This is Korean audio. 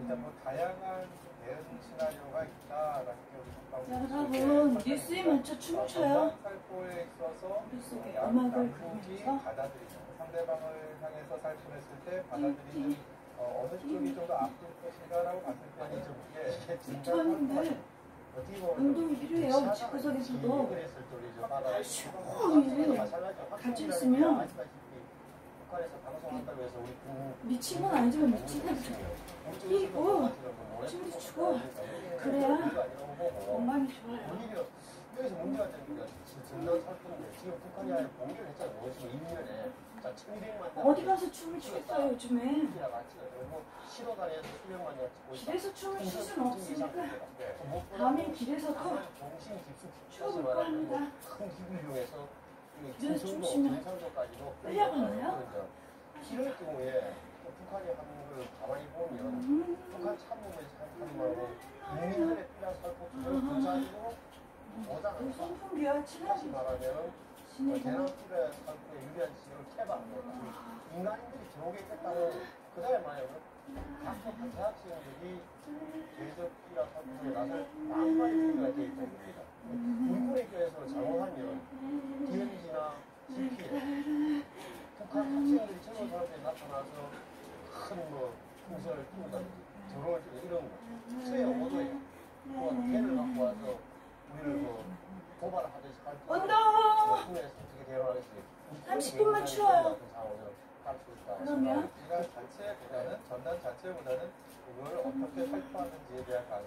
일단 뭐 다양한 대응 시나리오가 있다라는 게 여러분 뉴스에 먼저 춤을 춰요. 살포에 있어서 음악을 그리면서. 상대방을 향해서 살포했을 때 받아들이는 어, 어느 쪽이 좀더 앞둘 것인가라고 봤을 때는 이게 진짜 보면 운동이 필요해요. 집구석에서도. 아, 시원히 같이 있으면. 미친 건 아니지만 미친 애들 춤도 추고 그래야 건강이 좋아요. 오히려 여기서 문제가 되는 게 전남 살건데 지금 북한이 아예 공개를 했잖아요. 지금 1년에 자 1200만 어디 가서 춤을 추겠어요 요즘에. 있다. 길에서 춤을 출 수는 없으니까 다음엔 길에서도 추어볼까 합니다. 큰 기구를 이용해서 길에서 중성도 춤추면 끌려가나요? 이럴 경우에 또 북한이 하는 걸 가만히 보면 음, 북한 참모에서 하는 말 친하지 말하면 지내가 대남길의 살포에 유리한 지역을 개방한다. 인간인들이 들어오겠다는 그 다음에 말하면 각종 대학생들이 계적이라 살포에 나설 만만히 준비가 되어 있다는 겁니다. 군에 교에서 장호하면 DMZ나 GP에 북한 학생들이 젊은 사람들이 나타나서 큰뭐 풍선을 피우다든지 들어올 때 이런 거 수혜 오도예요. 뭐 개를 갖고 와서 우리를 뭐 고발하듯이 할 때. 운동! 군에서 어떻게 대응하겠어요? 30 분만 추워요. 그러면? 기간 자체 보다는 전단 자체보다는 그걸 어떻게 살포하는지에 대한 가능